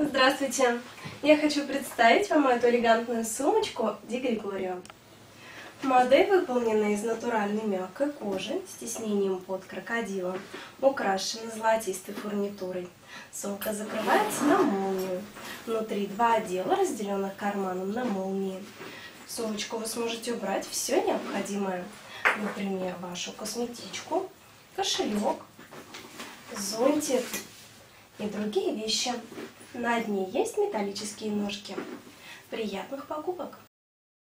Здравствуйте! Я хочу представить вам эту элегантную сумочку Ди Григорио. Модель выполнена из натуральной мягкой кожи с тиснением под крокодилом, украшена золотистой фурнитурой. Сумка закрывается на молнию. Внутри два отдела, разделенных карманом на молнии. В сумочку вы сможете убрать все необходимое. Например, вашу косметичку, кошелек, зонтик и другие вещи. На дне есть металлические ножки. Приятных покупок!